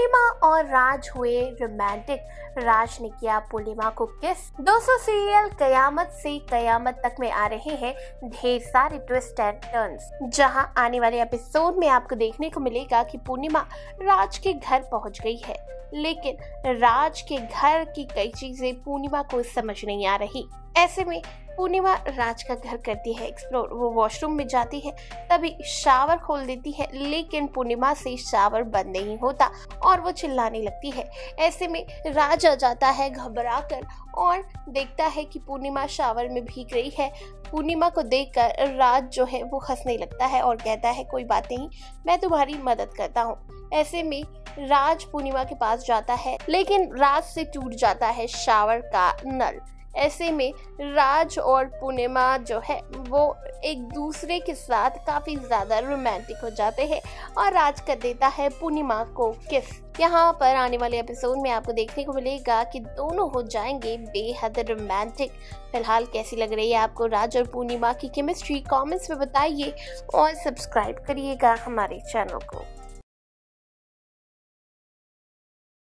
पूर्णिमा और राज हुए रोमांटिक राज ने किया पूर्णिमा को किस दोस्तों सीरियल कयामत से कयामत तक में आ रहे हैं। ढेर सारे ट्विस्ट एंड टर्न्स जहाँ आने वाले एपिसोड में आपको देखने को मिलेगा कि पूर्णिमा राज के घर पहुँच गई है। लेकिन राज के घर की कई चीज़ें पूर्णिमा को समझ नहीं आ रही। ऐसे में पूर्णिमा राज का घर करती है एक्सप्लोर वो वॉशरूम में जाती है, तभी शावर खोल देती है, लेकिन पूर्णिमा से शावर बंद नहीं होता और वो चिल्लाने लगती है। ऐसे में राज आ जाता है घबरा कर और देखता है कि पूर्णिमा शावर में भीग रही है। पूर्णिमा को देखकर राज जो है वो हंसने लगता है और कहता है, कोई बात नहीं, मैं तुम्हारी मदद करता हूँ। ऐसे में राज पूर्णिमा के पास जाता है, लेकिन राज से टूट जाता है शावर का नल। ऐसे में राज और पूर्णिमा जो है, वो एक दूसरे के साथ काफ़ी ज़्यादा रोमांटिक हो जाते हैं और राज कर देता है पूर्णिमा को किस यहाँ पर आने वाले एपिसोड में आपको देखने को मिलेगा कि दोनों हो जाएँगे बेहद रोमांटिक फ़िलहाल कैसी लग रही है आपको राज और पूर्णिमा की केमिस्ट्री कमेंट्स में बताइए और सब्सक्राइब करिएगा हमारे चैनल को।